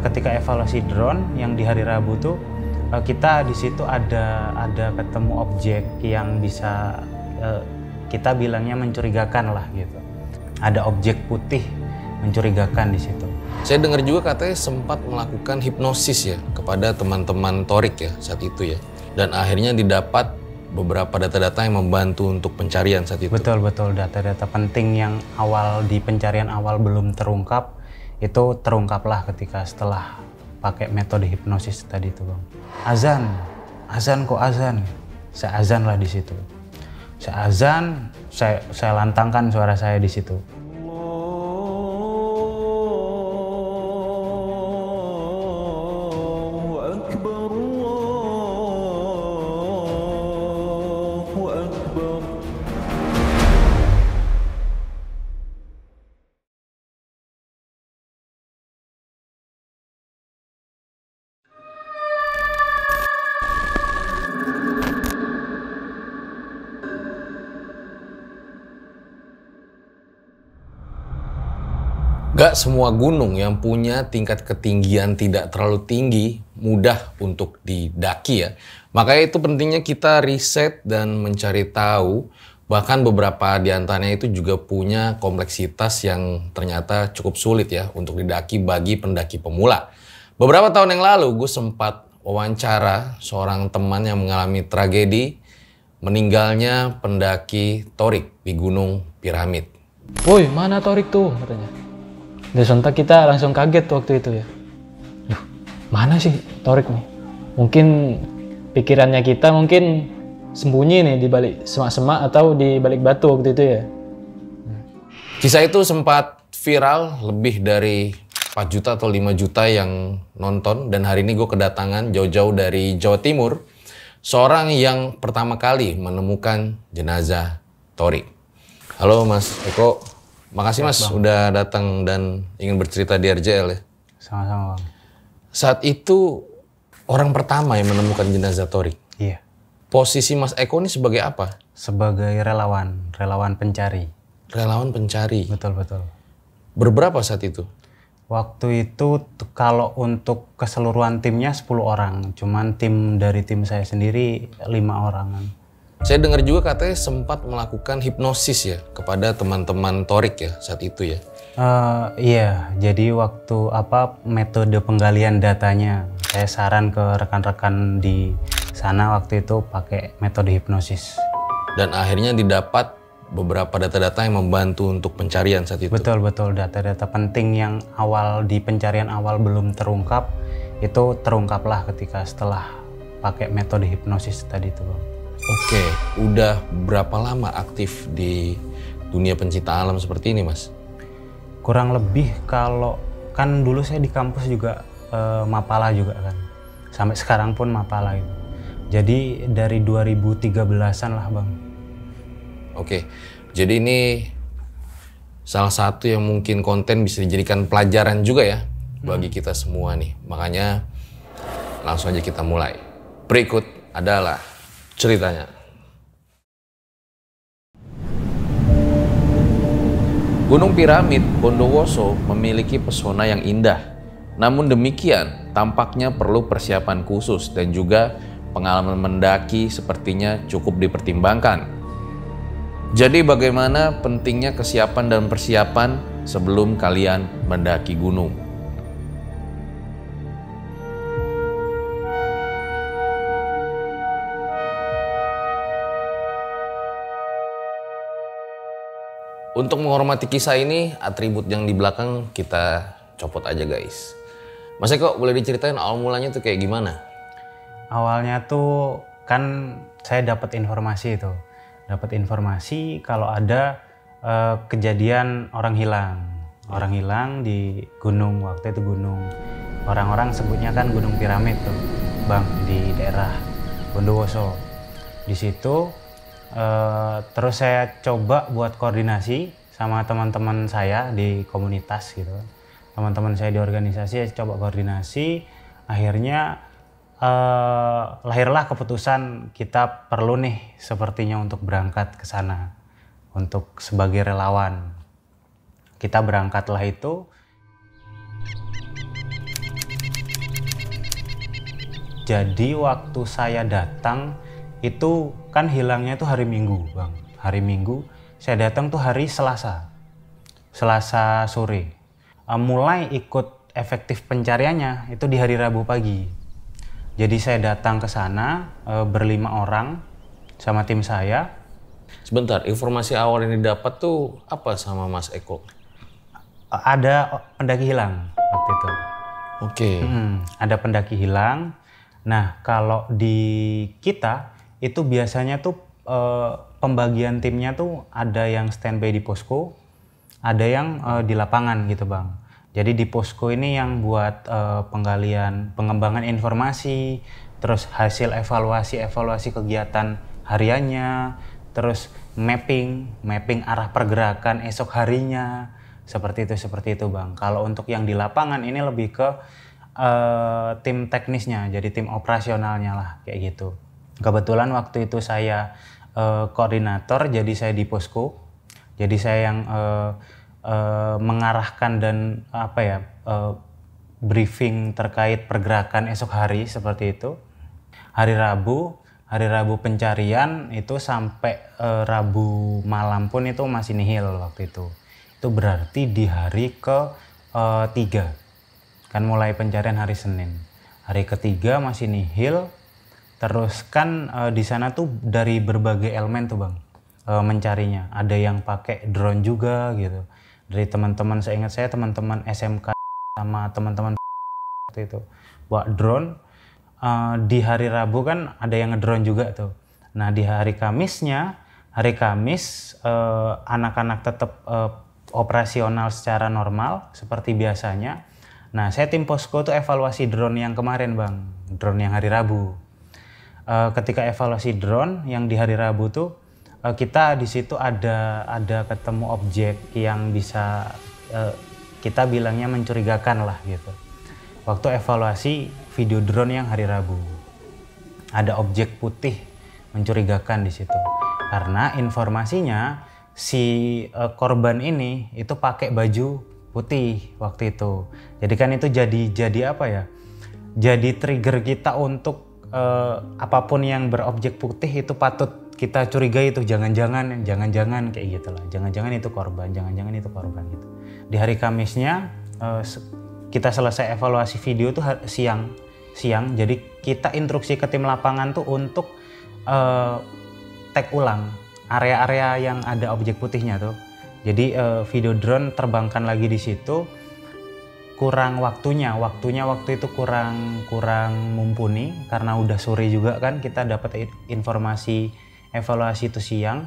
ketika evaluasi drone yang di hari Rabu tuh uh, kita di situ ada ada ketemu objek yang bisa uh, kita bilangnya mencurigakan lah gitu. Ada objek putih mencurigakan di situ. Saya dengar juga katanya sempat melakukan hipnosis ya kepada teman-teman Torik ya saat itu ya. Dan akhirnya didapat beberapa data-data yang membantu untuk pencarian saat itu. Betul betul data-data penting yang awal di pencarian awal belum terungkap itu terungkaplah ketika setelah pakai metode hipnosis tadi itu bang. Azan, azan kok azan, saya azan lah di situ. Saya azan, saya saya lantangkan suara saya di situ. Gak semua gunung yang punya tingkat ketinggian tidak terlalu tinggi mudah untuk didaki ya. Makanya itu pentingnya kita riset dan mencari tahu. Bahkan beberapa di antaranya itu juga punya kompleksitas yang ternyata cukup sulit ya untuk didaki bagi pendaki pemula. Beberapa tahun yang lalu gue sempat wawancara seorang teman yang mengalami tragedi meninggalnya pendaki Torik di Gunung Piramid. Woi, mana Torik tuh katanya. Dan sontak kita langsung kaget waktu itu ya. Duh, mana sih Torik nih? Mungkin pikirannya kita mungkin sembunyi nih di balik semak-semak atau di balik batu waktu itu ya. Kisah itu sempat viral lebih dari 4 juta atau 5 juta yang nonton dan hari ini gue kedatangan jauh-jauh dari Jawa Timur seorang yang pertama kali menemukan jenazah Torik. Halo Mas Eko, Makasih mas bang. udah datang dan ingin bercerita di RJL ya. Sama-sama bang. Saat itu orang pertama yang menemukan jenazah Torik. Iya. Posisi Mas Eko ini sebagai apa? Sebagai relawan, relawan pencari. Relawan pencari. Betul betul. Berberapa saat itu? Waktu itu kalau untuk keseluruhan timnya 10 orang, cuman tim dari tim saya sendiri lima orangan. Saya dengar juga katanya sempat melakukan hipnosis ya kepada teman-teman Torik ya saat itu ya. Uh, iya, jadi waktu apa metode penggalian datanya, saya saran ke rekan-rekan di sana waktu itu pakai metode hipnosis. Dan akhirnya didapat beberapa data-data yang membantu untuk pencarian saat itu. Betul betul data-data penting yang awal di pencarian awal belum terungkap itu terungkaplah ketika setelah pakai metode hipnosis tadi itu, Bang. Oke, udah berapa lama aktif di dunia pencinta alam seperti ini, Mas? Kurang lebih kalau kan dulu saya di kampus juga e, Mapala juga kan. Sampai sekarang pun Mapala itu. Jadi dari 2013-an lah, Bang. Oke. Jadi ini salah satu yang mungkin konten bisa dijadikan pelajaran juga ya hmm. bagi kita semua nih. Makanya langsung aja kita mulai. Berikut adalah ceritanya. Gunung Piramid Bondowoso memiliki pesona yang indah. Namun demikian, tampaknya perlu persiapan khusus dan juga pengalaman mendaki sepertinya cukup dipertimbangkan. Jadi bagaimana pentingnya kesiapan dan persiapan sebelum kalian mendaki gunung? Untuk menghormati kisah ini, atribut yang di belakang kita copot aja guys. Mas Eko, boleh diceritain awal mulanya tuh kayak gimana? Awalnya tuh kan saya dapat informasi itu. Dapat informasi kalau ada uh, kejadian orang hilang. Orang hilang di gunung, waktu itu gunung. Orang-orang sebutnya kan Gunung Piramid tuh, Bang, di daerah Bondowoso. Di situ Uh, terus saya coba buat koordinasi sama teman-teman saya di komunitas gitu. Teman-teman saya di organisasi saya coba koordinasi. Akhirnya uh, lahirlah keputusan kita perlu nih sepertinya untuk berangkat ke sana untuk sebagai relawan. Kita berangkatlah itu. Jadi waktu saya datang itu kan hilangnya itu hari Minggu, Bang. Hari Minggu saya datang tuh hari Selasa. Selasa sore. Uh, mulai ikut efektif pencariannya itu di hari Rabu pagi. Jadi saya datang ke sana uh, berlima orang sama tim saya. Sebentar, informasi awal yang didapat tuh apa sama Mas Eko? Uh, ada pendaki hilang waktu itu. Oke. Hmm, ada pendaki hilang. Nah, kalau di kita itu biasanya tuh eh, pembagian timnya tuh ada yang standby di posko, ada yang eh, di lapangan gitu, Bang. Jadi di posko ini yang buat eh, penggalian, pengembangan informasi, terus hasil evaluasi-evaluasi kegiatan hariannya, terus mapping, mapping arah pergerakan esok harinya, seperti itu seperti itu bang. Kalau untuk yang di lapangan ini lebih ke uh, tim teknisnya, jadi tim operasionalnya lah kayak gitu. Kebetulan waktu itu saya uh, koordinator, jadi saya di posko, jadi saya yang uh, uh, mengarahkan dan apa ya uh, briefing terkait pergerakan esok hari seperti itu. Hari Rabu, hari Rabu pencarian itu sampai uh, Rabu malam pun itu masih nihil waktu itu. Itu berarti di hari ke uh, tiga. Kan mulai pencarian hari Senin. Hari ketiga masih nihil terus kan uh, di sana tuh dari berbagai elemen tuh bang uh, mencarinya ada yang pakai drone juga gitu dari teman-teman saya ingat saya teman-teman SMK sama teman-teman waktu itu bawa drone uh, di hari Rabu kan ada yang ngedrone juga tuh nah di hari Kamisnya hari Kamis anak-anak uh, tetap uh, operasional secara normal seperti biasanya. Nah, saya tim posko tuh evaluasi drone yang kemarin, Bang. Drone yang hari Rabu. Uh, ketika evaluasi drone yang di hari Rabu tuh uh, kita di situ ada ada ketemu objek yang bisa uh, kita bilangnya mencurigakan lah gitu. Waktu evaluasi video drone yang hari Rabu. Ada objek putih mencurigakan di situ. Karena informasinya si uh, korban ini itu pakai baju putih waktu itu. Jadi kan itu jadi jadi apa ya? Jadi trigger kita untuk uh, apa pun yang berobjek putih itu patut kita curigai itu jangan-jangan jangan-jangan kayak gitulah. Jangan-jangan itu korban, jangan-jangan itu korban gitu. Di hari Kamisnya uh, kita selesai evaluasi video tuh siang siang. Jadi kita instruksi ke tim lapangan tuh untuk uh, tag ulang area-area yang ada objek putihnya tuh. Jadi uh, video drone terbangkan lagi di situ kurang waktunya, waktunya waktu itu kurang kurang mumpuni karena udah sore juga kan kita dapat informasi evaluasi itu siang.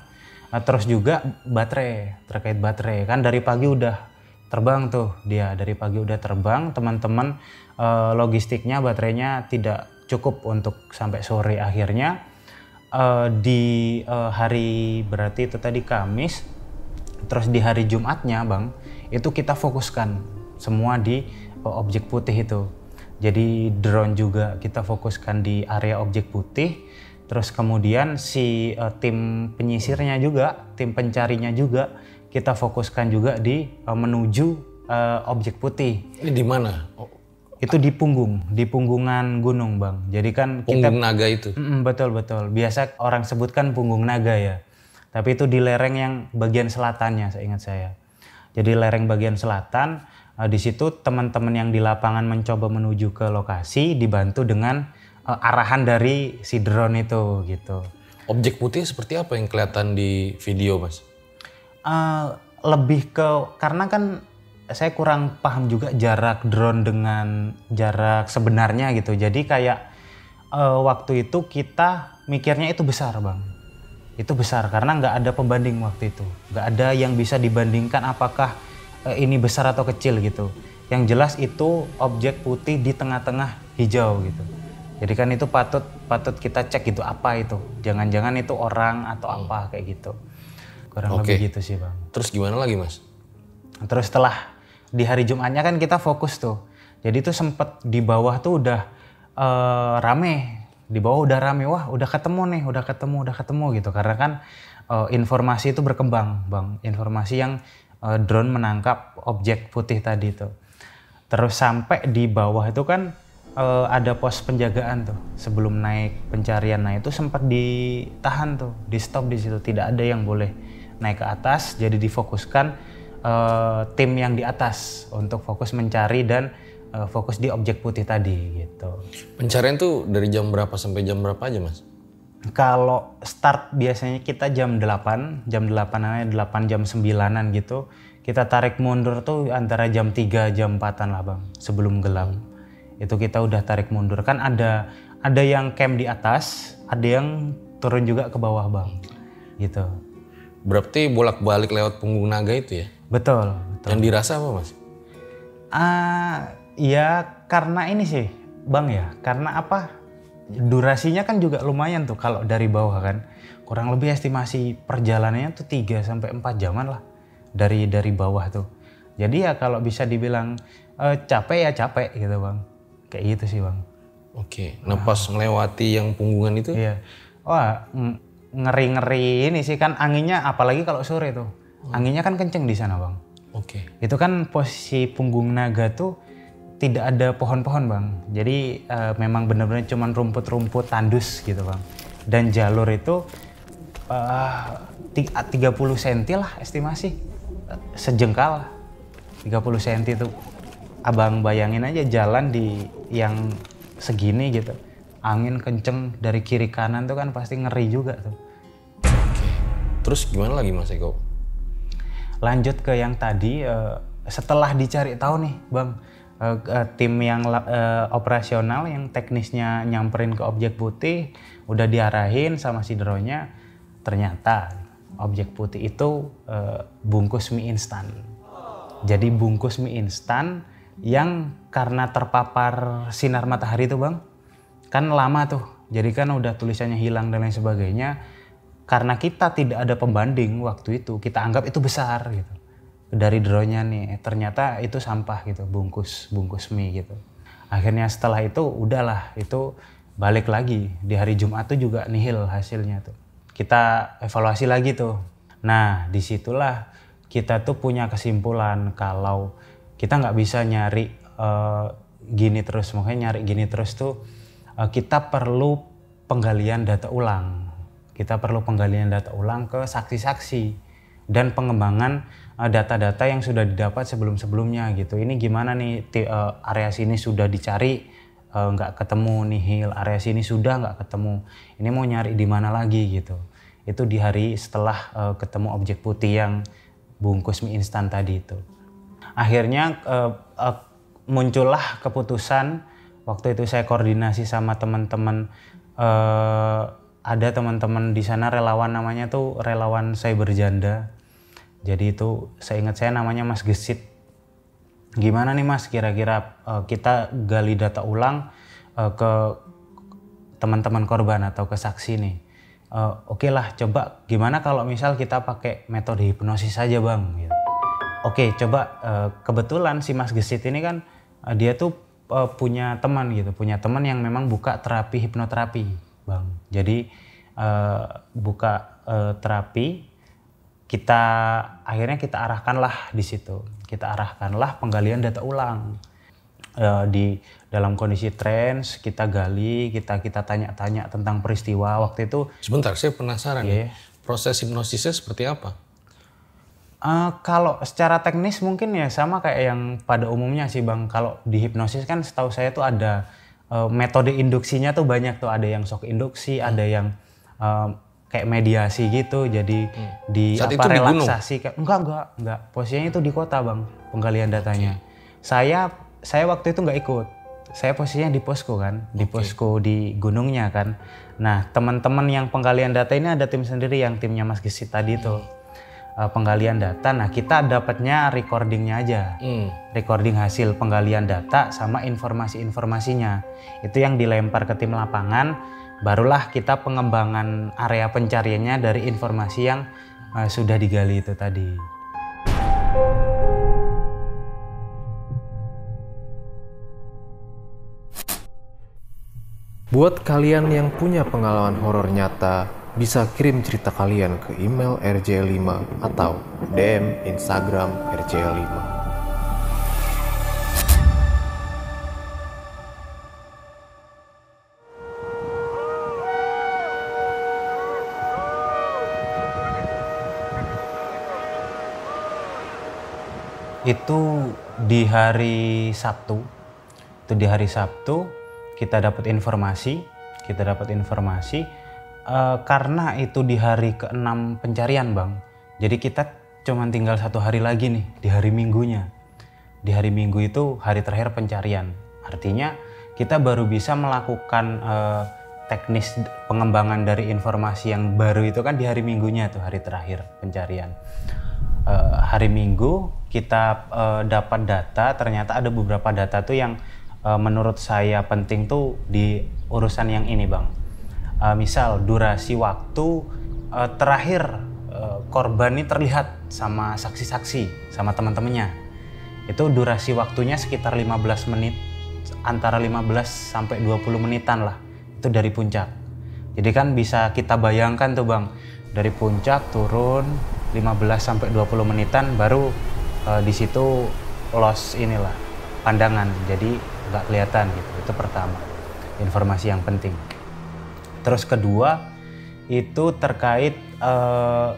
Uh, terus juga baterai terkait baterai. Kan dari pagi udah terbang tuh dia. Dari pagi udah terbang teman-teman uh, logistiknya baterainya tidak cukup untuk sampai sore. Akhirnya uh, di hari berarti itu tadi Kamis, terus di hari Jumatnya bang, itu kita fokuskan semua di uh, objek putih itu. Jadi drone juga kita fokuskan di area objek putih, terus kemudian si uh, tim penyisirnya juga, tim pencarinya juga kita fokuskan juga di uh, menuju uh, objek putih. Ini di mana? Oh, itu di punggung, di punggungan gunung, Bang. Jadi kan kita punggung naga itu. Mm, betul betul. Biasa orang sebutkan punggung naga ya. Tapi itu di lereng yang bagian selatannya, saya ingat saya. Jadi lereng bagian selatan, uh, di situ teman-teman yang di lapangan mencoba menuju ke lokasi dibantu dengan uh, arahan dari si drone itu gitu. Objek putih seperti apa yang kelihatan di video, Mas? Uh, lebih ke karena kan saya kurang paham juga jarak drone dengan jarak sebenarnya gitu. Jadi kayak uh, waktu itu kita mikirnya itu besar bang. Itu besar karena nggak ada pembanding waktu itu. Nggak ada yang bisa dibandingkan apakah ini besar atau kecil gitu. Yang jelas itu objek putih di tengah-tengah hijau gitu. Jadi kan itu patut patut kita cek gitu apa itu. Jangan-jangan itu orang atau hmm. apa kayak gitu. Kurang okay. lebih gitu sih bang. Terus gimana lagi mas? Terus setelah di hari Jumatnya kan kita fokus tuh. Jadi tuh sempet di bawah tuh udah uh, rame. Di bawah udah rame, wah udah ketemu nih, udah ketemu, udah ketemu gitu. Karena kan uh, informasi itu berkembang, Bang. Informasi yang uh, drone menangkap objek putih tadi tuh. Terus sampai di bawah itu kan eh, ada pos penjagaan tuh sebelum naik pencarian. Nah itu sempat ditahan tuh, di stop di situ. Tidak ada yang boleh naik ke atas. Jadi difokuskan eh, tim yang di atas untuk fokus mencari dan fokus di objek putih tadi gitu. Pencarian tuh dari jam berapa sampai jam berapa aja mas? Kalau start biasanya kita jam 8, jam 8 namanya 8 jam 9-an gitu. Kita tarik mundur tuh antara jam 3 jam 4-an lah Bang, sebelum gelap. Itu kita udah tarik mundur. Kan ada ada yang camp di atas, ada yang turun juga ke bawah Bang. Gitu. Berarti bolak-balik lewat punggung naga itu ya? Betul. Yang dirasa apa mas? Ah, ya karena ini sih, Bang ya. Karena apa? Durasinya kan juga lumayan tuh kalau dari bawah kan. Kurang lebih estimasi perjalanannya tuh 3 sampai 4 jaman lah dari dari bawah tuh. Jadi ya kalau bisa dibilang eh, capek ya capek gitu, Bang. Kayak gitu sih, Bang. Oke, nah pas melewati yang punggungan itu, Iya. Wah, ngeri-ngeri ini sih kan anginnya apalagi kalau sore tuh. Anginnya kan kenceng di sana, Bang. oke. Itu kan posisi punggung naga tuh tidak ada pohon-pohon bang. Jadi eh, memang benar-benar cuman rumput-rumput tandus gitu bang. Dan jalur itu ti- 30 cm lah estimasi. Sejengkal 30 cm itu. Abang bayangin aja jalan di yang segini gitu. Angin kenceng dari kiri kanan tuh kan pasti ngeri juga tuh. Terus gimana lagi mas Eko? lanjut ke yang tadi eh, setelah dicari tahu nih bang eh, tim yang eh, operasional yang teknisnya nyamperin ke objek putih udah diarahin sama si dronya ternyata objek putih itu eh, bungkus mie instan. Jadi bungkus mie instan yang karena terpapar sinar matahari tuh bang kan lama tuh. Jadi kan udah tulisannya hilang dan lain sebagainya. Karena kita tidak ada pembanding waktu itu kita anggap itu besar gitu dari drone-nya nih ternyata itu sampah gitu bungkus bungkus mie gitu. Akhirnya setelah itu udahlah itu balik lagi. Di hari Jumat tuh juga nihil hasilnya tuh. Kita evaluasi lagi tuh. Nah di situlah kita tuh punya kesimpulan kalau kita nggak bisa nyari eh, gini terus. Makanya nyari gini terus tuh eh, kita perlu penggalian data ulang. Kita perlu penggalian data ulang ke saksi-saksi dan pengembangan eh, data-data yang sudah didapat sebelum-sebelumnya gitu. Ini gimana nih eh, area sini sudah dicari eh, nggak ketemu nihil, area sini sudah nggak ketemu. Ini mau nyari di mana lagi gitu. Itu di hari setelah eh, ketemu objek putih yang bungkus mie instan tadi itu. Akhirnya eh, eh, muncullah keputusan waktu itu saya koordinasi sama teman-teman eh, ada teman-teman di sana relawan namanya tuh relawan cyber janda. Jadi itu saya ingat saya namanya Mas Gesit. Gimana nih Mas kira-kira eh, kita gali data ulang eh, ke teman-teman korban atau ke saksi nih. Eh, Oke lah coba gimana kalau misal kita pakai metode hipnosis saja bang. Gitu. Oke coba eh, kebetulan si Mas Gesit ini kan dia tuh punya teman gitu, punya teman yang memang buka terapi hipnoterapi bang. Jadi buka terapi kita akhirnya kita arahkanlah di situ. Kita arahkanlah penggalian data ulang Eh, di dalam kondisi trans kita gali, kita kita tanya-tanya tentang peristiwa waktu itu. Sebentar, saya penasaran Iya. nih. Proses hipnosisnya seperti apa? Eh, kalau secara teknis mungkin ya sama kayak yang pada umumnya sih bang. Kalau di hipnosis kan setahu saya tuh ada eh, metode induksinya tuh banyak tuh. Ada yang shock induksi, ada yang eh, kayak mediasi gitu. Jadi di Saat apa relaksasi. kayak- Enggak enggak enggak. Posisinya itu di kota bang penggalian datanya. Saya saya waktu itu nggak ikut. Saya posisinya di posko kan, di posko di gunungnya kan. Nah teman-teman yang penggalian data ini ada tim sendiri yang timnya Mas Gesit tadi tuh uh, penggalian data. Nah kita dapatnya recordingnya aja, Hmm. recording hasil penggalian data sama informasi-informasinya. Itu yang dilempar ke tim lapangan. Barulah kita pengembangan area pencariannya dari informasi yang uh, sudah digali itu tadi. Buat kalian yang punya pengalaman horor nyata, bisa kirim cerita kalian ke email rj5 atau DM Instagram rj5. Itu di hari Sabtu. Itu di hari Sabtu kita dapat informasi, kita dapat informasi eh, karena itu di hari ke-6 pencarian, Bang. Jadi kita cuman tinggal satu hari lagi nih di hari Minggunya. Di hari Minggu itu hari terakhir pencarian. Artinya kita baru bisa melakukan eh, teknis pengembangan dari informasi yang baru itu kan di hari Minggunya tuh hari terakhir pencarian. Eh, hari Minggu kita eh, dapat data. Ternyata ada beberapa data tuh yang eh, menurut saya penting tuh di urusan yang ini bang. Eh, misal durasi waktu eh, terakhir eh, korban ini terlihat sama saksi-saksi sama teman-temannya. Itu durasi waktunya sekitar 15 menit antara 15 sampai 20 menitan lah itu dari puncak. Jadi kan bisa kita bayangkan tuh bang dari puncak turun 15 sampai 20 menitan baru eh, di situ loss inilah pandangan. Jadi nggak kelihatan gitu itu pertama informasi yang penting. Terus kedua itu terkait eh,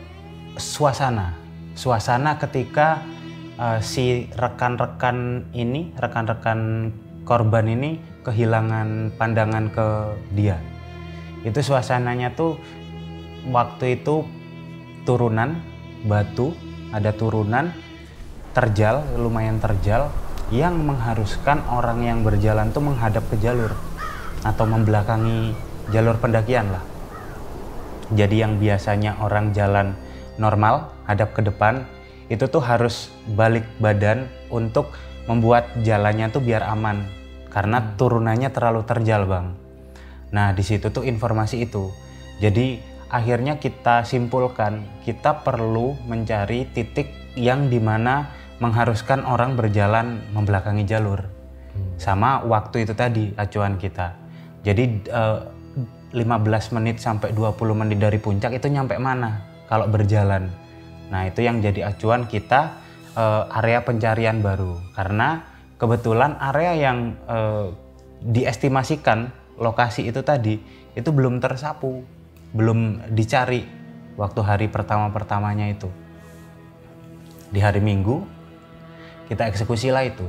suasana. Suasana ketika eh, si rekan-rekan ini rekan-rekan korban ini kehilangan pandangan ke dia. Itu suasananya tuh waktu itu turunan batu ada turunan terjal lumayan terjal yang mengharuskan orang yang berjalan tuh menghadap ke jalur atau membelakangi jalur pendakian lah jadi yang biasanya orang jalan normal hadap ke depan itu tuh harus balik badan untuk membuat jalannya tuh biar aman karena turunannya terlalu terjal bang. Nah di situ tuh informasi itu. Jadi akhirnya kita simpulkan kita perlu mencari titik yang di mana mengharuskan orang berjalan membelakangi jalur. Sama waktu itu tadi acuan kita. Jadi eh, 15 menit sampai 20 menit dari puncak itu nyampe mana kalau berjalan. Nah, itu yang jadi acuan kita eh, area pencarian baru karena kebetulan area yang eh, diestimasikan lokasi itu tadi itu belum tersapu, belum dicari waktu hari pertama-pertamanya itu. Di hari Minggu kita eksekusi lah itu.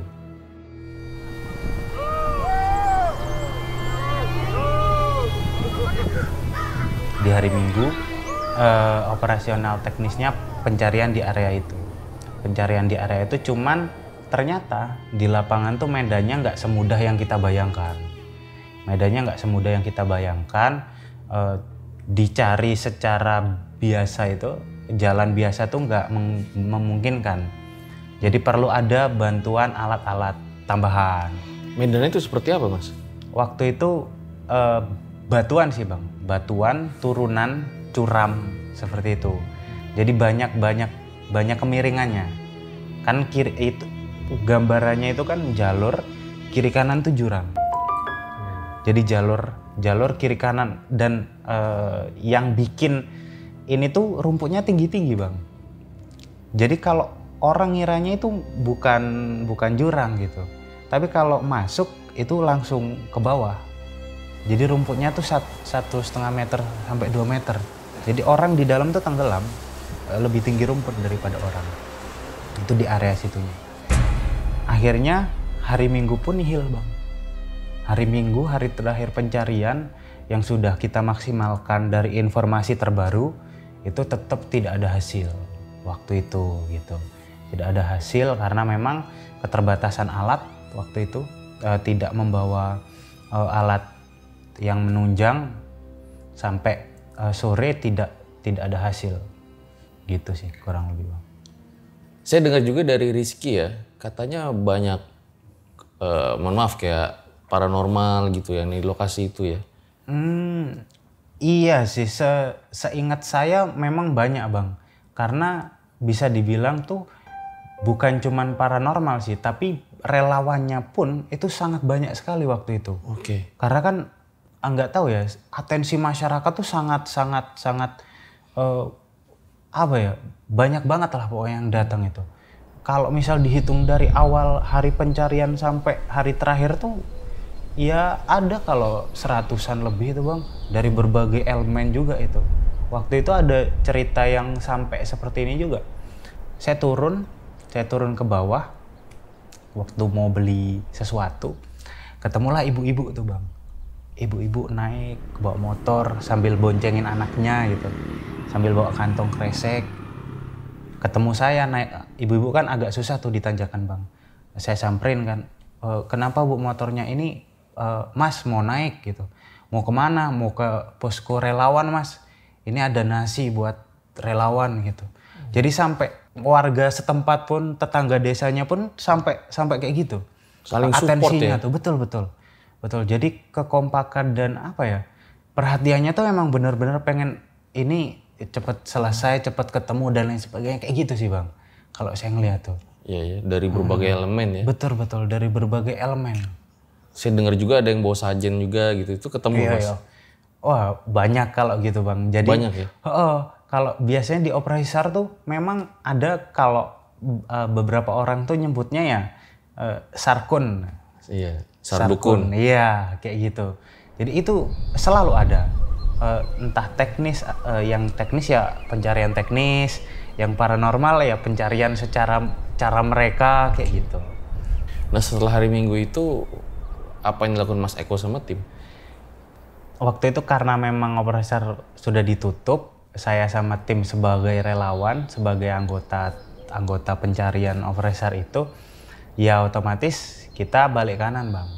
Di hari Minggu eh, operasional teknisnya pencarian di area itu. Pencarian di area itu cuman ternyata di lapangan tuh medannya nggak semudah yang kita bayangkan. Medannya nggak semudah yang kita bayangkan. Eh, dicari secara biasa itu jalan biasa tuh nggak memungkinkan. Jadi perlu ada bantuan alat-alat tambahan. Medannya itu seperti apa, Mas? Waktu itu eh, batuan sih bang, batuan turunan curam seperti itu. Jadi banyak banyak banyak kemiringannya. Kan kiri itu gambarannya itu kan jalur kiri kanan tuh jurang. Jadi jalur jalur kiri kanan dan eh, yang bikin ini tuh rumputnya tinggi tinggi bang. Jadi kalau orang ngiranya itu bukan bukan jurang gitu, tapi kalau masuk itu langsung ke bawah. Jadi rumputnya tuh sat- satu setengah meter sampai 2 meter. Jadi orang di dalam tuh tenggelam eh, lebih tinggi rumput daripada orang. Itu di area situnya. Akhirnya hari Minggu pun nihil bang. Hari Minggu hari terakhir pencarian yang sudah kita maksimalkan dari informasi terbaru itu tetap tidak ada hasil waktu itu gitu. Tidak ada hasil karena memang keterbatasan alat waktu itu eh, tidak membawa eh, alat yang menunjang sampai eh, sore tidak tidak ada hasil gitu sih kurang lebih bang. Saya dengar juga dari Rizky ya, katanya banyak, eh, mohon maaf kayak paranormal gitu ya di lokasi itu ya. Hmm, iya sih, se seingat saya memang banyak bang. Karena bisa dibilang tuh bukan cuman paranormal sih, tapi relawannya pun itu sangat banyak sekali waktu itu. Oke. Karena kan ah, nggak tahu ya, atensi masyarakat tuh sangat sangat sangat eh, apa ya, banyak banget lah pokoknya yang datang itu. Kalau misal dihitung dari awal hari pencarian sampai hari terakhir tuh Ya ada kalau seratusan lebih itu bang. Dari berbagai elemen juga itu. Waktu itu ada cerita yang sampai seperti ini juga. Saya turun, saya turun ke bawah. Waktu mau beli sesuatu ketemulah ibu-ibu tuh bang. Ibu-ibu naik bawa motor sambil boncengin anaknya gitu. Sambil bawa kantong kresek. Ketemu saya naik ibu-ibu kan agak susah tuh ditanjakan bang. Saya samperin kan "E, kenapa bu motornya ini "E, mas mau naik gitu. Mau ke mana mau ke posko relawan mas. Ini ada nasi buat relawan gitu. Jadi sampai warga setempat pun tetangga desanya pun sampai sampai kayak gitu. Saling support atensinya ya? tuh betul betul. Betul. Jadi kekompakan dan apa ya perhatiannya tuh emang bener-bener pengen ini cepet selesai cepet ketemu dan lain sebagainya. Kayak gitu sih bang kalau saya ngeliat tuh. Iya ya, dari berbagai Hmm. elemen ya. betul betul. Dari berbagai elemen Saya dengar juga ada yang bawa sajen juga gitu. Itu ketemu Iya, Mas. iya. wah banyak kalau gitu bang jadi Banyak ya? Heeh, kalau biasanya di operasi sar tuh memang ada kalau uh, beberapa orang tuh nyebutnya ya uh, sarkun Iya, sardukun. Iya, kayak gitu. Jadi itu selalu ada. Eh, entah teknis, eh, yang teknis ya pencarian teknis, yang paranormal ya pencarian secara cara mereka kayak gitu. Nah setelah hari Minggu itu apa yang dilakukan Mas Eko sama tim? Waktu itu karena memang operasi SAR sudah ditutup, saya sama tim sebagai relawan, sebagai anggota anggota pencarian operasi SAR itu, ya otomatis kita balik kanan bang.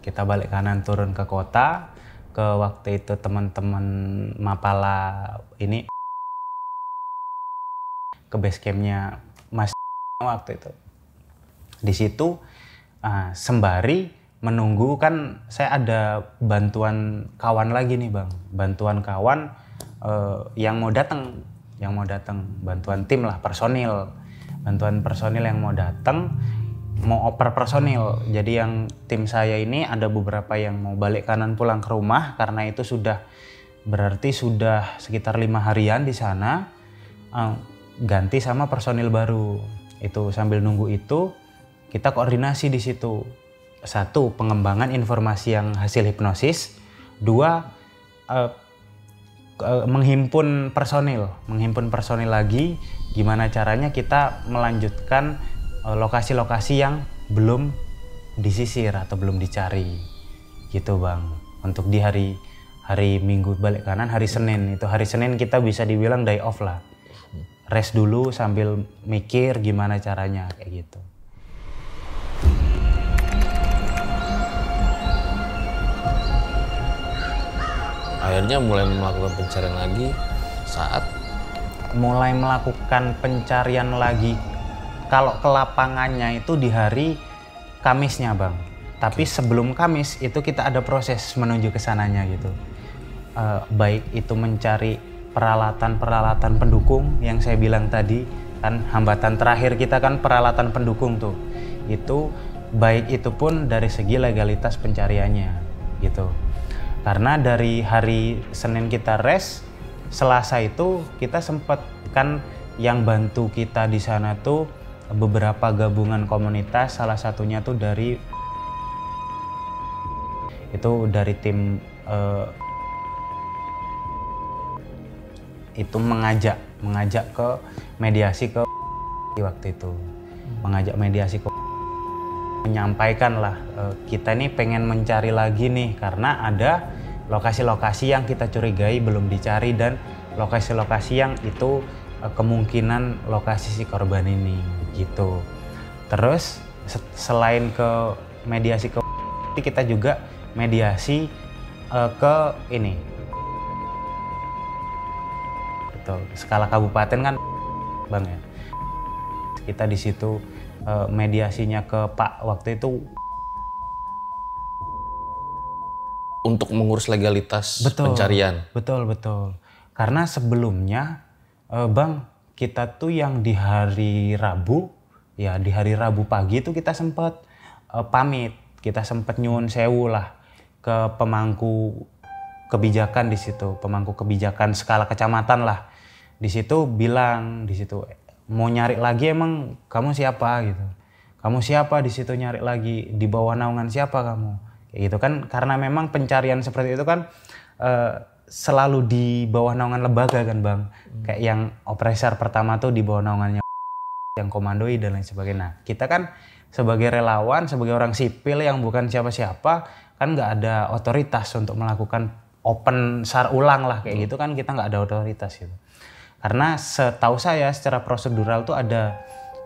Kita balik kanan turun ke kota, ke waktu itu teman-teman Mapala ini ke base campnya Mas waktu itu. Di situ ah, sembari menunggu kan saya ada bantuan kawan lagi nih bang, bantuan kawan eh, yang mau datang, yang mau datang, bantuan tim lah personil, bantuan personil yang mau datang, mau oper personil. Jadi yang tim saya ini ada beberapa yang mau balik kanan pulang ke rumah karena itu sudah berarti sudah sekitar lima harian di sana eh, ganti sama personil baru. Itu sambil nunggu itu kita koordinasi di situ. Satu, pengembangan informasi yang hasil hipnosis. Dua, eh, ke- menghimpun personil, menghimpun personil lagi. Gimana caranya kita melanjutkan eh, lokasi-lokasi yang belum disisir atau belum dicari, gitu bang. Untuk di hari hari Minggu balik kanan, hari Senin itu hari Senin kita bisa dibilang day off lah. Rest dulu sambil mikir gimana caranya kayak gitu. Akhirnya mulai melakukan pencarian lagi saat mulai melakukan pencarian lagi. Kalau ke lapangannya itu di hari Kamisnya bang. Tapi sebelum Kamis itu kita ada proses menuju ke sananya gitu. Eh, baik itu mencari peralatan-peralatan pendukung yang saya bilang tadi kan hambatan terakhir kita kan peralatan pendukung tuh. Itu baik itu pun dari segi legalitas pencariannya gitu karena dari hari Senin kita rest Selasa itu kita sempat kan yang bantu kita di sana tuh beberapa gabungan komunitas salah satunya tuh dari itu dari tim eh, itu mengajak mengajak ke mediasi ke waktu itu. Mengajak mediasi ke menyampaikan lah eh, kita nih pengen mencari lagi nih karena ada lokasi-lokasi yang kita curigai belum dicari dan lokasi-lokasi yang itu eh, kemungkinan lokasi si korban ini gitu. Terus se- selain ke mediasi ke kita juga mediasi eh, ke ini. Betul skala kabupaten kan bang ya. Kita di situ eh, mediasinya ke Pak waktu itu untuk mengurus legalitas Betul. pencarian. Betul, betul. Karena sebelumnya, eh, Bang, kita tuh yang di hari Rabu, ya di hari Rabu pagi itu kita sempat eh, pamit. Kita sempat nyuwun sewu lah ke pemangku kebijakan di situ, pemangku kebijakan skala kecamatan lah. Di situ bilang, di situ mau nyari lagi emang kamu siapa gitu. Kamu siapa di situ nyari lagi di bawah naungan siapa kamu? Kayak gitu kan karena memang pencarian seperti itu kan eh, selalu di bawah naungan lembaga kan bang. Kayak yang operesar pertama tuh di bawah naungannya yang komandoi dan lain sebagainya. Nah, kita kan sebagai relawan, sebagai orang sipil yang bukan siapa-siapa, kan nggak ada otoritas untuk melakukan open sar ulang lah kayak gitu kan kita nggak ada otoritas gitu. Karena setahu saya secara prosedural tuh ada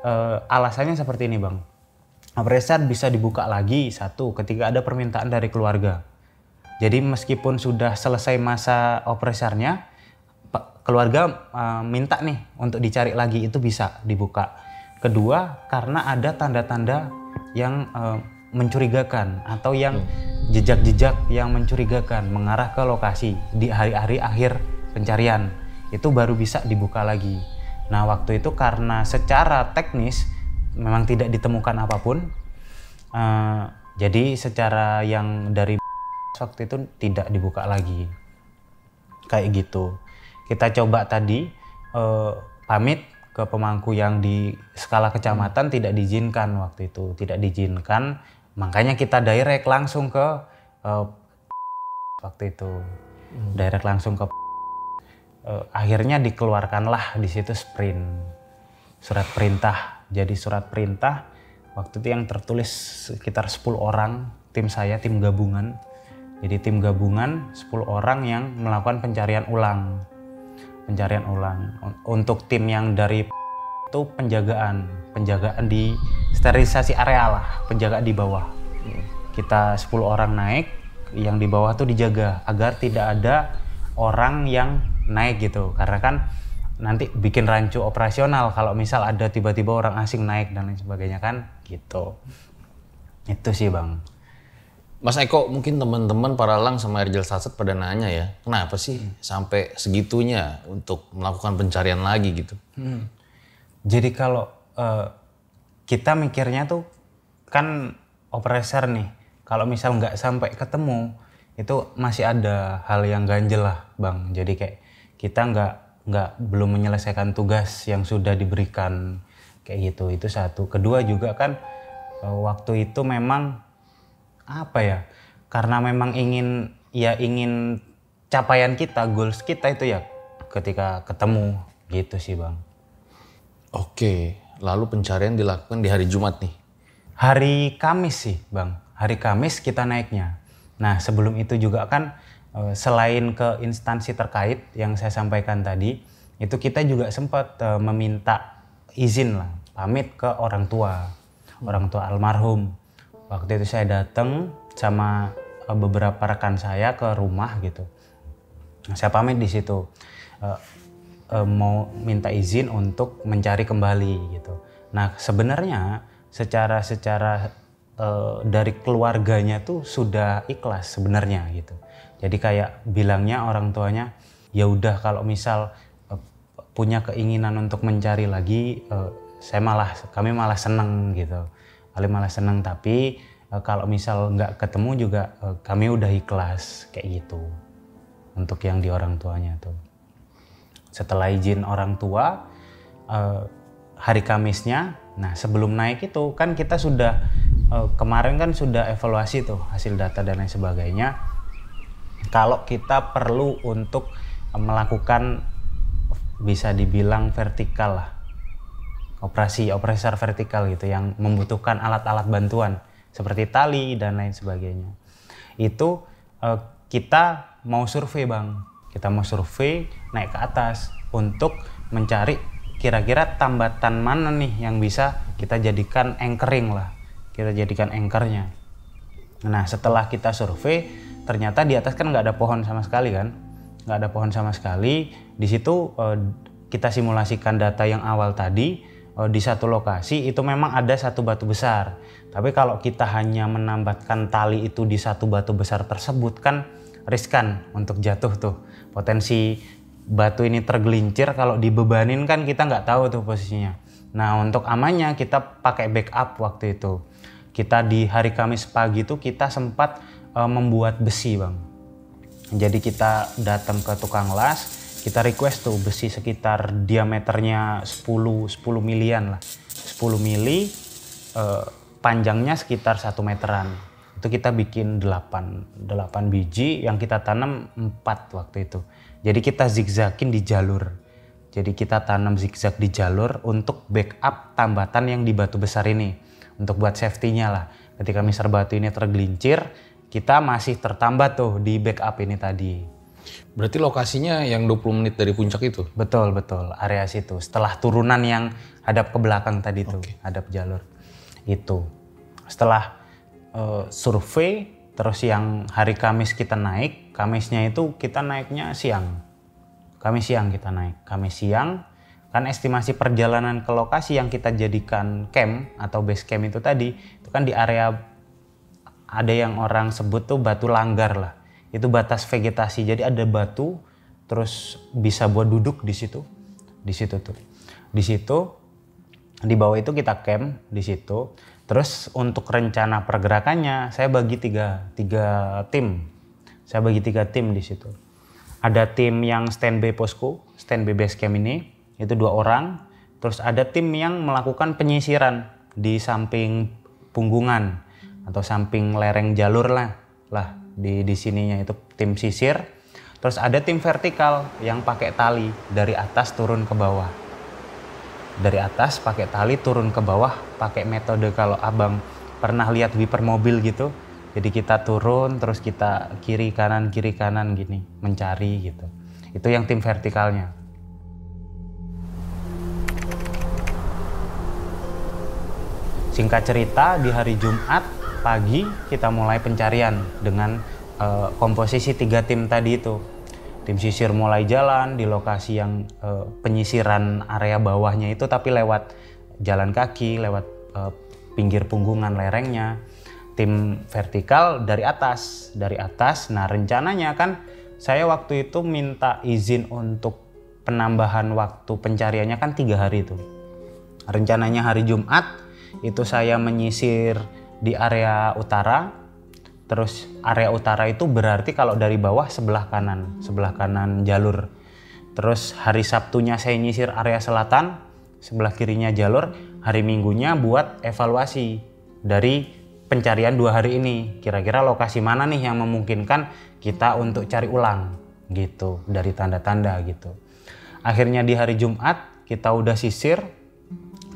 uh, alasannya seperti ini bang. Apresar bisa dibuka lagi satu ketika ada permintaan dari keluarga. Jadi meskipun sudah selesai masa opresarnya, keluarga uh, minta nih untuk dicari lagi itu bisa dibuka. Kedua, karena ada tanda-tanda yang uh, mencurigakan atau yang jejak-jejak yang mencurigakan mengarah ke lokasi di hari-hari akhir pencarian itu baru bisa dibuka lagi. Nah, waktu itu karena secara teknis memang tidak ditemukan apa pun, uh, jadi secara yang dari waktu itu tidak dibuka lagi. Kayak gitu kita coba tadi uh, pamit ke pemangku yang di skala kecamatan hmm. tidak diizinkan waktu itu tidak diizinkan makanya kita direct langsung ke uh, waktu itu hmm. direct langsung ke uh, akhirnya dikeluarkanlah di situ sprint surat perintah jadi surat perintah waktu itu yang tertulis sekitar 10 orang tim saya tim gabungan jadi tim gabungan 10 orang yang melakukan pencarian ulang pencarian ulang. Untuk tim yang dari itu penjagaan, penjagaan di sterilisasi area lah, penjaga di bawah. Kita 10 orang naik, yang di bawah tuh dijaga agar tidak ada orang yang naik gitu. Karena kan nanti bikin rancu operasional kalau misal ada tiba-tiba orang asing naik dan lain sebagainya kan gitu. Itu sih, Bang. Mas Eko, mungkin teman-teman para lang sama Erjel Saset pada nanya ya, kenapa sih hmm. sampai segitunya untuk melakukan pencarian lagi gitu? Hmm. Jadi kalau uh, kita mikirnya tuh kan operator nih, kalau misal nggak sampai ketemu itu masih ada hal yang ganjel lah, bang. Jadi kayak kita nggak nggak belum menyelesaikan tugas yang sudah diberikan kayak gitu. Itu satu. Kedua juga kan uh, waktu itu memang apa ya karena memang ingin ya ingin capaian kita goals kita itu ya ketika ketemu gitu sih bang oke lalu pencarian dilakukan di hari Jumat nih hari Kamis sih bang hari Kamis kita naiknya nah sebelum itu juga kan eh, selain ke instansi terkait yang saya sampaikan tadi itu kita juga sempat eh, meminta izin lah pamit ke orang tua orang tua almarhum. Waktu itu saya datang sama eh, beberapa rekan saya ke rumah gitu. Saya pamit di situ. Uh, uh, mau minta izin untuk mencari kembali gitu. Nah sebenarnya secara secara uh, dari keluarganya tuh sudah ikhlas sebenarnya gitu. Jadi kayak bilangnya orang tuanya ya udah kalau misal uh, punya keinginan untuk mencari lagi uh, saya malah kami malah seneng gitu. Kali malah seneng tapi kalau misal nggak ketemu juga kami udah ikhlas kayak gitu. Untuk yang di orang tuanya tuh. Setelah izin orang tua hari Kamisnya nah sebelum naik itu kan kita sudah uh, kemarin kan sudah evaluasi tuh hasil data dan lain sebagainya. Kalau kita perlu untuk melakukan bisa dibilang vertikal lah. Operasi operasi vertikal gitu yang membutuhkan alat-alat bantuan seperti tali dan lain sebagainya. Itu uh, kita mau survei bang, kita mau survei naik ke atas untuk mencari kira-kira tambatan mana nih yang bisa kita jadikan anchoring lah, kita jadikan anchornya. Nah setelah kita survei ternyata di atas kan nggak ada pohon sama sekali kan, nggak ada pohon sama sekali. Di situ uh, kita simulasikan data yang awal tadi uh, di satu lokasi itu memang ada satu batu besar tapi kalau kita hanya menambahkan tali itu di satu batu besar tersebut kan riskan untuk jatuh tuh. Potensi batu ini tergelincir kalau dibebanin kan kita nggak tahu tuh posisinya. Nah untuk amannya kita pakai backup waktu itu. Kita di hari Kamis pagi itu kita sempat uh, membuat besi bang. Jadi kita datang ke tukang las, kita request tuh besi sekitar diameternya 10 10 milian lah. 10 mili uh, panjangnya sekitar satu meteran itu kita bikin 8 8 biji yang kita tanam 4 waktu itu jadi kita zigzagin di jalur Jadi kita tanam zigzag di jalur untuk backup tambatan yang di batu besar ini. Untuk buat safety-nya lah. Ketika miser batu ini tergelincir, kita masih tertambat tuh di backup ini tadi. Berarti lokasinya yang 20 menit dari puncak itu? Betul, betul. Area situ. Setelah turunan yang hadap ke belakang tadi tuh, hadap jalur. Itu. Setelah eh, survei, terus yang hari Kamis kita naik, Kamisnya itu kita naiknya siang. Kamis siang kita naik. Kamis siang, kan estimasi perjalanan ke lokasi yang kita jadikan camp atau base camp itu tadi, itu kan di area ada yang orang sebut tuh batu langgar lah. Itu batas vegetasi. Jadi ada batu terus bisa buat duduk di situ. Di situ tuh. Di situ di bawah itu kita camp di situ. Terus untuk rencana pergerakannya saya bagi tiga, tiga tim. Saya bagi tiga tim di situ. Ada tim yang standby posko, standby base camp ini, itu dua orang. Terus ada tim yang melakukan penyisiran di samping punggungan atau samping lereng jalur lah, lah di di sininya itu tim sisir. Terus ada tim vertikal yang pakai tali dari atas turun ke bawah. Dari atas pakai tali turun ke bawah pakai metode kalau abang pernah lihat wiper mobil gitu. Jadi kita turun terus kita kiri kanan kiri kanan gini mencari gitu. Itu yang tim vertikalnya. Singkat cerita di hari Jumat pagi kita mulai pencarian dengan eh, komposisi tiga tim tadi itu. Tim sisir mulai jalan di lokasi yang eh, penyisiran area bawahnya itu tapi lewat jalan kaki, lewat eh, pinggir punggungan lerengnya. Tim vertikal dari atas, dari atas. Nah rencananya kan saya waktu itu minta izin untuk penambahan waktu pencariannya kan tiga hari itu. Rencananya hari Jumat itu saya menyisir di area utara. Terus area utara itu berarti kalau dari bawah sebelah kanan, sebelah kanan jalur. Terus hari Sabtunya saya nyisir area selatan, sebelah kirinya jalur. Hari Minggunya buat evaluasi dari pencarian dua hari ini. Kira-kira lokasi mana nih yang memungkinkan kita untuk cari ulang gitu dari tanda-tanda gitu. Akhirnya di hari Jumat kita udah sisir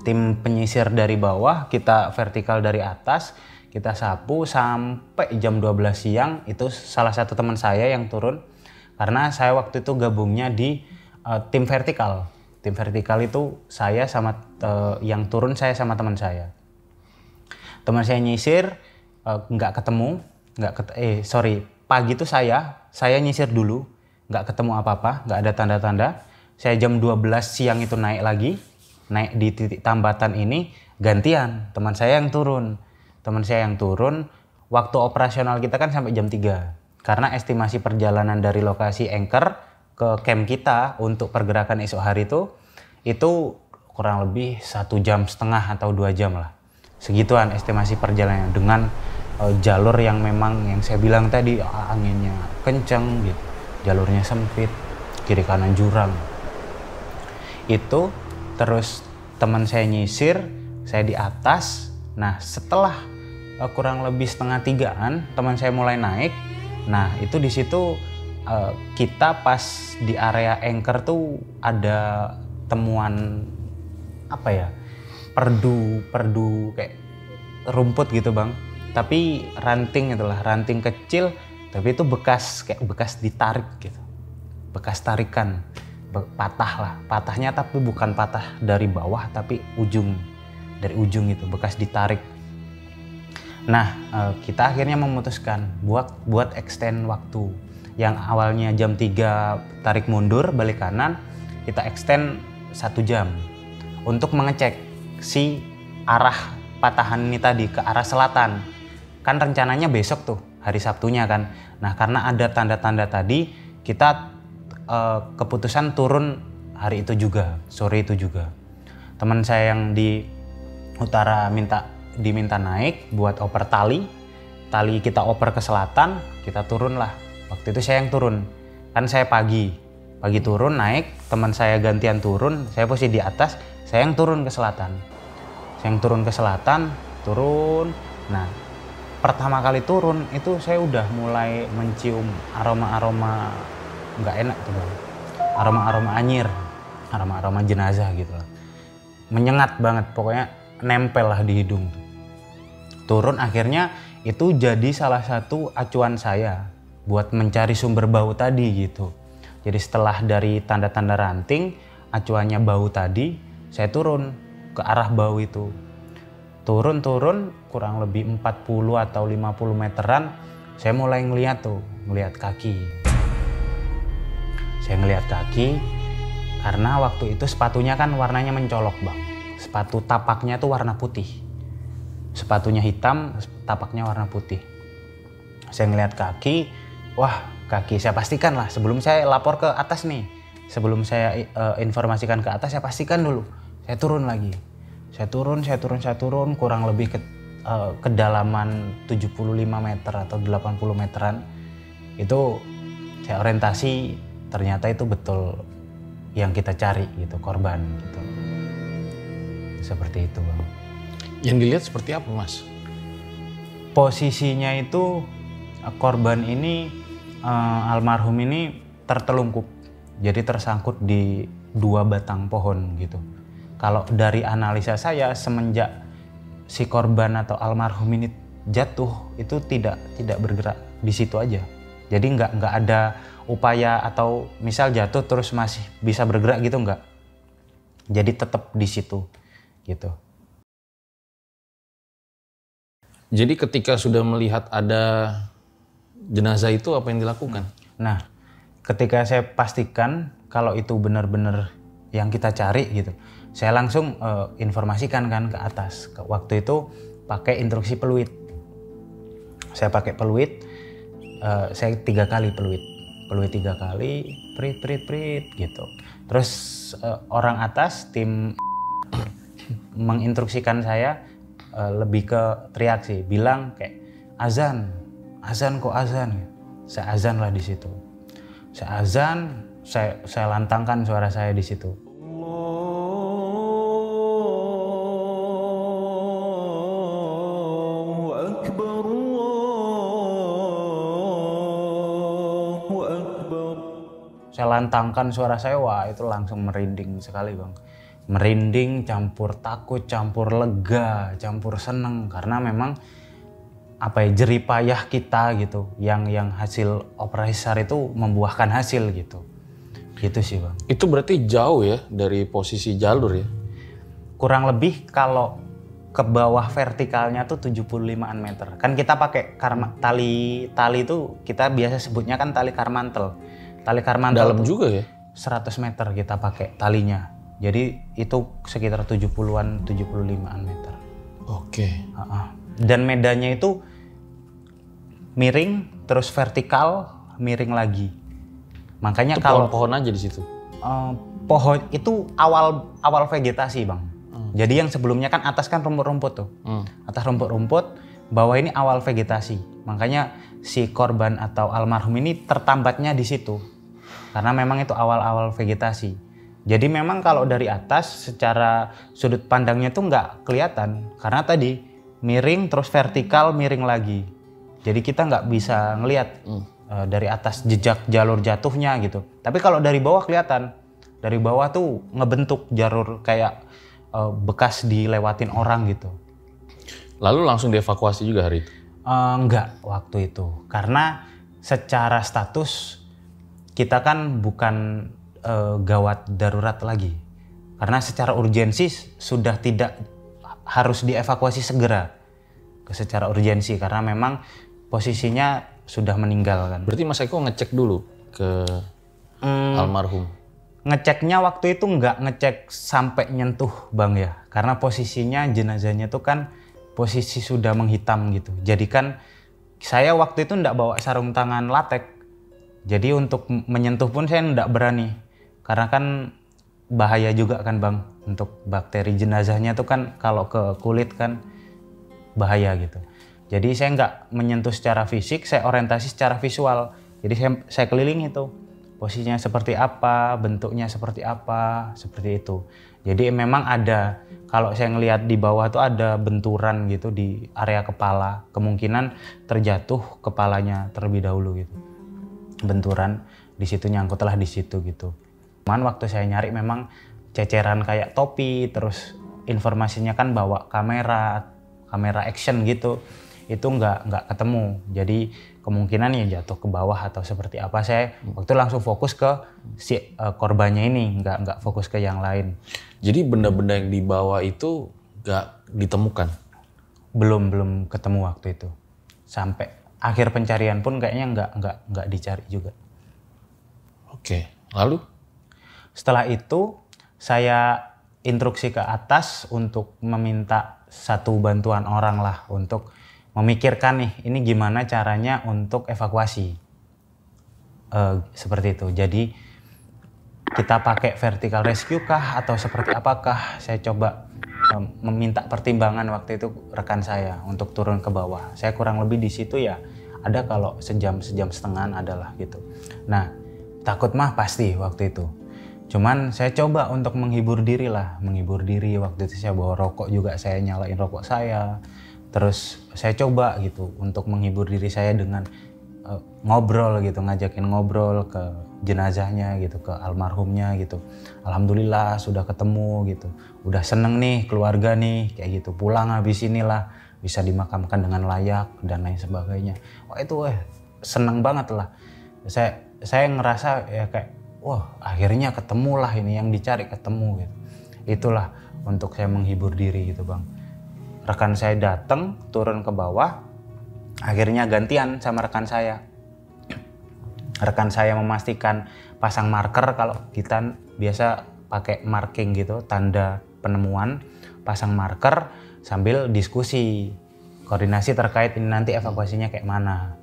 tim penyisir dari bawah, kita vertikal dari atas, kita sapu sampai jam 12 siang itu salah satu teman saya yang turun karena saya waktu itu gabungnya di uh, tim vertikal. Tim vertikal itu saya sama uh, yang turun saya sama teman saya. Teman saya nyisir uh, nggak ketemu, nggak ket eh sorry pagi itu saya saya nyisir dulu nggak ketemu apa-apa, nggak ada tanda-tanda. Saya jam 12 siang itu naik lagi, naik di titik tambatan ini gantian teman saya yang turun teman saya yang turun waktu operasional kita kan sampai jam 3 karena estimasi perjalanan dari lokasi anchor ke camp kita untuk pergerakan esok hari itu itu kurang lebih satu jam setengah atau dua jam lah. Segituan estimasi perjalanan dengan uh, jalur yang memang yang saya bilang tadi anginnya kenceng gitu jalurnya sempit kiri kanan jurang. Itu terus teman saya nyisir saya di atas. Nah setelah uh, kurang lebih setengah tigaan teman saya mulai naik. Nah itu di situ uh, kita pas di area anchor tuh ada temuan apa ya perdu perdu kayak rumput gitu bang. Tapi ranting itulah ranting kecil tapi itu bekas kayak bekas ditarik gitu. Bekas tarikan. Patah lah. Patahnya tapi bukan patah dari bawah tapi ujung. Dari ujung itu bekas ditarik nah kita akhirnya memutuskan buat buat extend waktu. Yang awalnya jam 3 tarik mundur balik kanan kita extend satu jam. Untuk mengecek si arah patahan ini tadi ke arah selatan. Kan rencananya besok tuh hari Sabtunya kan. Nah karena ada tanda-tanda tadi kita uh, keputusan turun hari itu juga, sore itu juga. Teman saya yang di utara minta diminta naik buat oper tali. Tali kita oper ke selatan, kita turun lah. Waktu itu saya yang turun. Kan saya pagi. Pagi turun naik, teman saya gantian turun, saya posisi di atas, saya yang turun ke selatan. Saya yang turun ke selatan, turun. Nah, pertama kali turun itu saya udah mulai mencium aroma-aroma nggak enak tuh bang aroma aroma anyir aroma-aroma jenazah gitu lah. Menyengat banget pokoknya nempel lah di hidung. Turun akhirnya itu jadi salah satu acuan saya buat mencari sumber bau tadi gitu. Jadi setelah dari tanda-tanda ranting, acuannya bau tadi, saya turun ke arah bau itu. Turun-turun kurang lebih 40 atau 50 meteran, saya mulai ngeliat tuh, ngeliat kaki. Saya ngeliat kaki, karena waktu itu sepatunya kan warnanya mencolok bang. Sepatu tapaknya tuh warna putih. Sepatunya hitam, tapaknya warna putih. Saya ngeliat kaki, wah kaki saya pastikan lah sebelum saya lapor ke atas nih. Sebelum saya uh, informasikan ke atas, saya pastikan dulu. Saya turun lagi. Saya turun, saya turun, saya turun, kurang lebih ke uh, kedalaman 75 meter atau 80 meteran. Itu saya orientasi ternyata itu betul yang kita cari gitu korban gitu seperti itu bang yang dilihat seperti apa mas? Posisinya itu korban ini uh, almarhum ini tertelungkup. Jadi tersangkut di dua batang pohon gitu. Kalau dari analisa saya semenjak si korban atau almarhum ini jatuh itu tidak tidak bergerak. Di situ aja. Jadi nggak nggak ada upaya atau misal jatuh terus masih bisa bergerak gitu enggak. Jadi tetap di situ gitu. Jadi ketika sudah melihat ada jenazah itu apa yang dilakukan? Nah, ketika saya pastikan kalau itu benar-benar yang kita cari gitu, saya langsung uh, informasikan kan ke atas. Waktu itu pakai instruksi peluit. Saya pakai peluit, uh, saya tiga kali peluit peluit tiga kali prit prit prit gitu terus uh, orang atas tim menginstruksikan saya uh, lebih ke teriak sih bilang kayak azan azan kok azan? Saya azan lah di situ. Saya azan saya saya lantangkan suara saya di situ. Saya lantangkan suara saya wah itu langsung merinding sekali bang merinding campur takut campur lega campur seneng. Karena memang apa ya jeripayah kita gitu yang yang hasil operasi SAR itu membuahkan hasil gitu. Gitu sih bang. Itu berarti jauh ya dari posisi jalur ya? Kurang lebih kalau ke bawah vertikalnya tuh 75an meter. Kan kita pakai karma, tali tali itu kita biasa sebutnya kan tali karmantel. Tali karmantel dalam juga ya? 100 meter kita pakai talinya. Jadi itu sekitar 70-an, 75-an meter. Oke. Okay. Uh -uh. Dan medannya itu miring, terus vertikal, miring lagi. Makanya itu kalau pohon-pohon aja di situ. Uh, pohon itu awal awal vegetasi, Bang. Hmm. Jadi yang sebelumnya kan atas kan rumput-rumput tuh. Hmm. Atas rumput-rumput, bawah ini awal vegetasi. Makanya si korban atau almarhum ini tertambatnya di situ karena memang itu awal-awal vegetasi. Jadi memang kalau dari atas secara sudut pandangnya itu nggak kelihatan karena tadi miring terus vertikal miring lagi. Jadi kita nggak bisa ngelihat hmm. uh, dari atas jejak jalur jatuhnya gitu. Tapi kalau dari bawah kelihatan. Dari bawah tuh ngebentuk jalur kayak uh, bekas dilewatin orang gitu. Lalu langsung dievakuasi juga hari itu? Uh, enggak waktu itu karena secara status kita kan bukan uh, gawat darurat lagi karena secara urgensi sudah tidak harus dievakuasi segera ke secara urgensi karena memang posisinya sudah meninggal kan. Berarti Mas Eko ngecek dulu ke hmm, almarhum. Ngeceknya waktu itu nggak ngecek sampai nyentuh bang ya, karena posisinya jenazahnya itu kan posisi sudah menghitam gitu. Jadi kan saya waktu itu nggak bawa sarung tangan latek, jadi untuk menyentuh pun saya tidak berani karena kan bahaya juga kan bang untuk bakteri jenazahnya tuh kan kalau ke kulit kan bahaya gitu. Jadi saya nggak menyentuh secara fisik, saya orientasi secara visual. Jadi saya, saya keliling itu posisinya seperti apa, bentuknya seperti apa, seperti itu. Jadi memang ada kalau saya ngelihat di bawah tuh ada benturan gitu di area kepala, kemungkinan terjatuh kepalanya terlebih dahulu gitu benturan di situ nyangkutlah di situ gitu Cuman waktu saya nyari memang ceceran kayak topi, terus informasinya kan bawa kamera, kamera action gitu, itu nggak nggak ketemu. Jadi kemungkinan ya jatuh ke bawah atau seperti apa. Saya waktu langsung fokus ke si uh, korbannya ini, nggak nggak fokus ke yang lain. Jadi benda-benda yang dibawa itu nggak ditemukan? Belum belum ketemu waktu itu. Sampai akhir pencarian pun kayaknya nggak nggak nggak dicari juga. Oke, lalu? Setelah itu saya instruksi ke atas untuk meminta satu bantuan orang lah untuk memikirkan nih ini gimana caranya untuk evakuasi uh, seperti itu. Jadi kita pakai vertical rescue kah atau seperti apakah? Saya coba um, meminta pertimbangan waktu itu rekan saya untuk turun ke bawah. Saya kurang lebih di situ ya ada kalau sejam sejam setengah adalah gitu. Nah takut mah pasti waktu itu. Cuman saya coba untuk menghibur diri lah, menghibur diri. Waktu itu saya bawa rokok juga saya nyalain rokok saya. Terus saya coba gitu untuk menghibur diri saya dengan uh, ngobrol gitu ngajakin ngobrol ke jenazahnya gitu ke almarhumnya gitu. Alhamdulillah sudah ketemu gitu. Udah seneng nih keluarga nih kayak gitu. Pulang habis inilah bisa dimakamkan dengan layak dan lain sebagainya. Wah itu eh seneng banget lah. Saya saya ngerasa ya kayak wah akhirnya ketemulah ini yang dicari ketemu gitu. Itulah untuk saya menghibur diri gitu bang. Rekan saya datang turun ke bawah akhirnya gantian sama rekan saya. Rekan saya memastikan pasang marker kalau kita biasa pakai marking gitu tanda penemuan pasang marker sambil diskusi koordinasi terkait ini nanti evakuasinya kayak mana.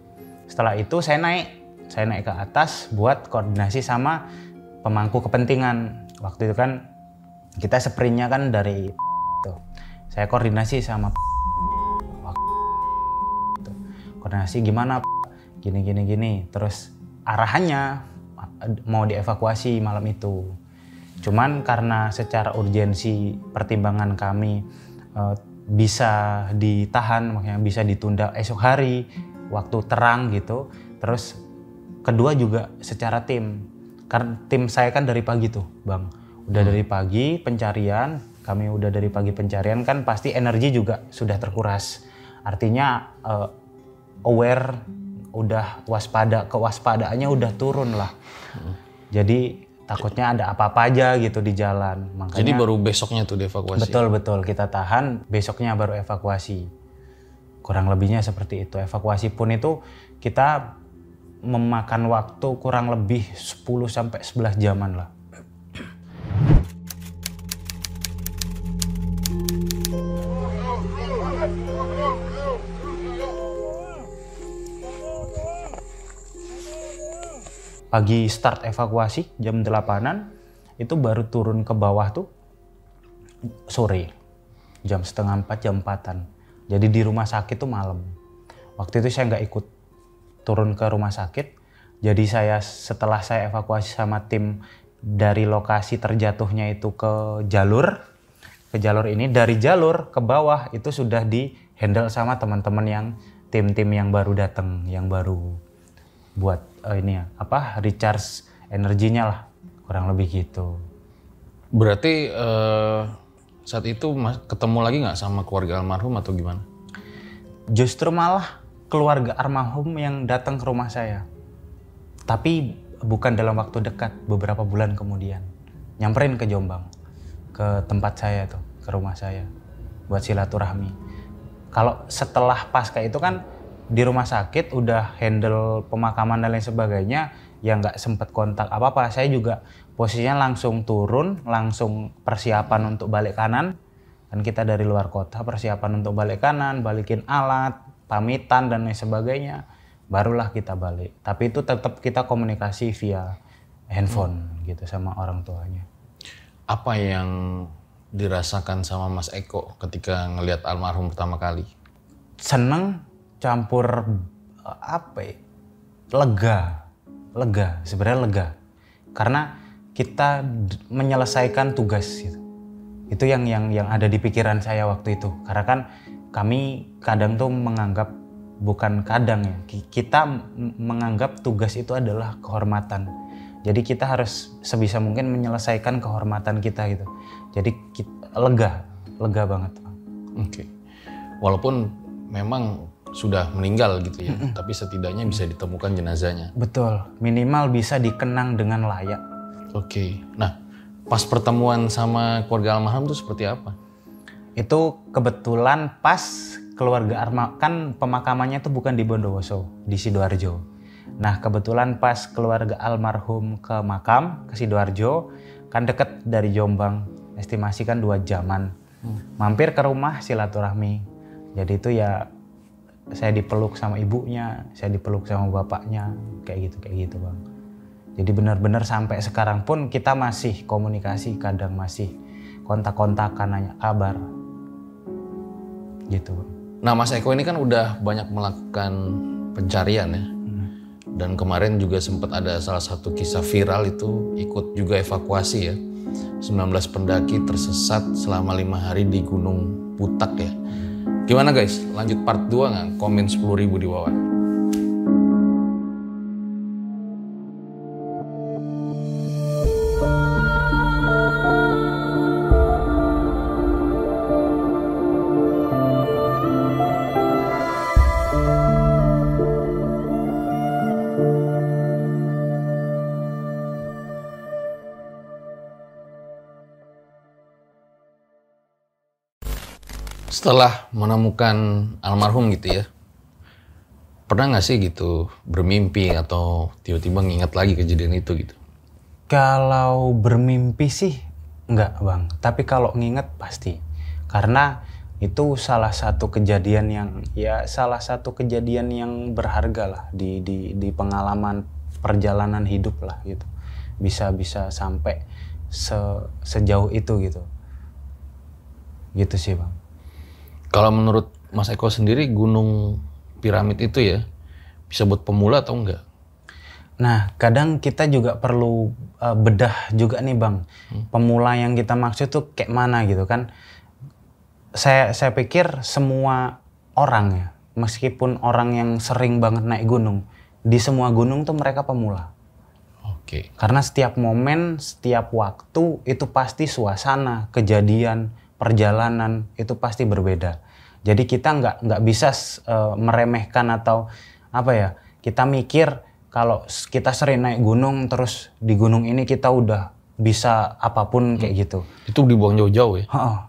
Setelah itu saya naik saya naik ke atas buat koordinasi sama pemangku kepentingan. Waktu itu kan kita sprintnya kan dari tuh. Saya koordinasi sama koordinasi gimana gini gini gini. Terus arahannya mau dievakuasi malam itu. Cuman karena secara urgensi pertimbangan kami e, bisa ditahan makanya bisa ditunda esok hari waktu terang gitu. Terus kedua juga secara tim karena tim saya kan dari pagi tuh bang udah hmm. dari pagi pencarian kami udah dari pagi pencarian kan pasti energi juga sudah terkuras. Artinya uh, aware udah waspada kewaspadaannya udah turun lah. Hmm. Jadi takutnya ada apa-apa aja gitu di jalan. Makanya, Jadi baru besoknya tuh dievakuasi. Betul betul kita tahan besoknya baru evakuasi. Kurang lebihnya seperti itu. Evakuasi pun itu kita memakan waktu kurang lebih 10 sampai 11 jaman lah. pagi start evakuasi jam 8-an itu baru turun ke bawah tuh sore jam setengah empat jam empatan. Jadi di rumah sakit tuh malam. Waktu itu saya nggak ikut turun ke rumah sakit jadi saya setelah saya evakuasi sama tim dari lokasi terjatuhnya itu ke jalur ke jalur ini dari jalur ke bawah itu sudah di handle sama teman-teman yang tim-tim yang baru datang yang baru buat uh, ini ya apa recharge energinya lah kurang lebih gitu. Berarti uh, saat itu mas, ketemu lagi nggak sama keluarga almarhum atau gimana? Justru malah keluarga almarhum yang datang ke rumah saya. Tapi bukan dalam waktu dekat, beberapa bulan kemudian. Nyamperin ke Jombang, ke tempat saya tuh, ke rumah saya, buat silaturahmi. Kalau setelah pasca itu kan di rumah sakit udah handle pemakaman dan lain sebagainya ya nggak sempet kontak apa apa saya juga posisinya langsung turun langsung persiapan untuk balik kanan dan kita dari luar kota persiapan untuk balik kanan balikin alat pamitan dan lain sebagainya barulah kita balik. Tapi itu tetap kita komunikasi via handphone hmm. gitu sama orang tuanya. Apa yang dirasakan sama Mas Eko ketika ngelihat almarhum pertama kali? Seneng campur eh, apa ya? lega lega sebenarnya lega. Karena kita menyelesaikan tugas gitu. Itu yang yang yang ada di pikiran saya waktu itu. Karena kan kami kadang tuh menganggap bukan kadang ya kita menganggap tugas itu adalah kehormatan Jadi kita harus sebisa mungkin menyelesaikan kehormatan kita gitu. Jadi kita, lega, lega banget. Bang. Oke. Walaupun memang sudah meninggal gitu ya, tapi setidaknya bisa ditemukan jenazahnya. Betul, minimal bisa dikenang dengan layak. Oke. Nah, pas pertemuan sama keluarga almarhum itu seperti apa? Itu kebetulan pas keluarga Arma kan pemakamannya itu bukan di Bondowoso, di Sidoarjo. Nah, kebetulan pas keluarga almarhum ke makam ke Sidoarjo, kan deket dari Jombang, estimasi kan dua jaman. Mampir ke rumah silaturahmi. Jadi itu ya saya dipeluk sama ibunya, saya dipeluk sama bapaknya, kayak gitu kayak gitu bang. Jadi benar-benar sampai sekarang pun kita masih komunikasi, kadang masih kontak-kontakan nanya kabar, gitu. Nah, Mas Eko ini kan udah banyak melakukan pencarian ya. Dan kemarin juga sempat ada salah satu kisah viral itu ikut juga evakuasi ya. 19 pendaki tersesat selama lima hari di Gunung Putak ya. Gimana guys? Lanjut part 2 nggak? Komen 10.000 di bawah. Setelah menemukan almarhum gitu ya, pernah nggak sih gitu bermimpi atau tiba-tiba nginget lagi kejadian itu gitu? Kalau bermimpi sih enggak bang, tapi kalau nginget pasti. Karena itu salah satu kejadian yang ya salah satu kejadian yang berharga lah di di di pengalaman perjalanan hidup lah gitu. Bisa bisa sampai se, sejauh itu gitu. Gitu sih bang. Kalau menurut Mas Eko sendiri gunung piramid itu ya bisa buat pemula atau enggak? Nah, kadang kita juga perlu uh, bedah juga nih, Bang. Pemula yang kita maksud tuh kayak mana gitu kan. Saya saya pikir semua orang ya, meskipun orang yang sering banget naik gunung, di semua gunung tuh mereka pemula. Oke. Karena setiap momen, setiap waktu itu pasti suasana, kejadian, perjalanan itu pasti berbeda. Jadi kita nggak nggak bisa uh, meremehkan atau apa ya? Kita mikir kalau kita sering naik gunung terus di gunung ini kita udah bisa apa pun kayak gitu. Itu dibuang jauh-jauh ya?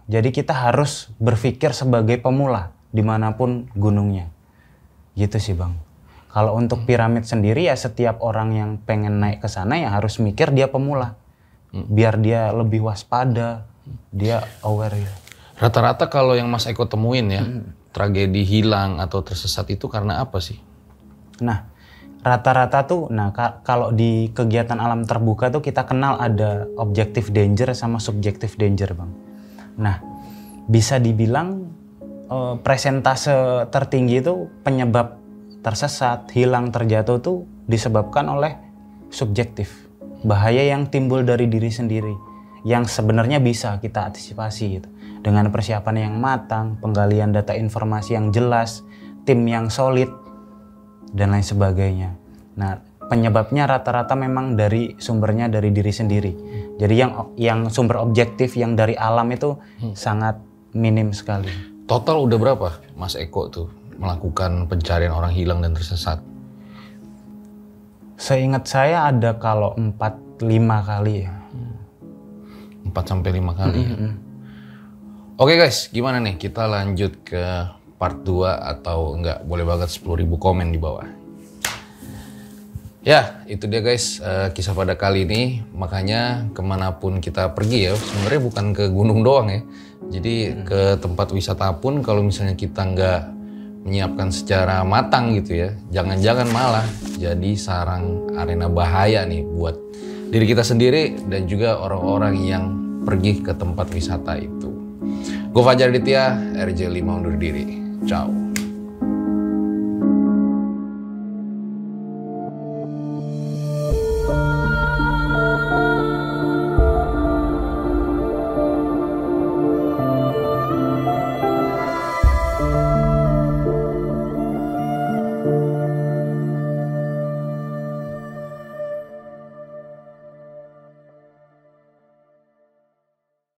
Jadi kita harus berpikir sebagai pemula di mana pun gunungnya. Gitu sih bang. Kalau untuk piramid sendiri ya setiap orang yang pengen naik ke sana ya harus mikir dia pemula. Biar dia lebih waspada, dia aware ya. Rata-rata kalau yang Mas Eko temuin ya, tragedi hilang atau tersesat itu karena apa sih? Nah, rata-rata tuh, nah ka- kalau di kegiatan alam terbuka tuh kita kenal ada objective danger sama subjective danger, bang. Nah, bisa dibilang eh, presentase tertinggi itu penyebab tersesat, hilang, terjatuh tuh disebabkan oleh subjektif. Bahaya yang timbul dari diri sendiri, yang sebenarnya bisa kita antisipasi gitu. Dengan persiapan yang matang, penggalian data informasi yang jelas, tim yang solid, dan lain sebagainya. Nah, penyebabnya rata-rata memang dari sumbernya dari diri sendiri. Jadi yang yang sumber objektif yang dari alam itu sangat minim sekali. Total udah berapa Mas Eko tuh melakukan pencarian orang hilang dan tersesat? Seingat saya ada kalau 4 5 kali ya. 4 sampai 5 kali ya. Oke guys, gimana nih? Kita lanjut ke part 2 atau enggak boleh banget 10.000 komen di bawah. Ya, itu dia guys eh, kisah pada kali ini. Makanya ke mana pun kita pergi ya, sebenarnya bukan ke gunung doang ya. Jadi ke tempat wisata pun kalau misalnya kita nggak menyiapkan secara matang gitu ya, jangan-jangan malah jadi sarang arena bahaya nih buat diri kita sendiri dan juga orang-orang yang pergi ke tempat wisata itu. Gue Fajar Ditya, RJ5 undur diri. Ciao.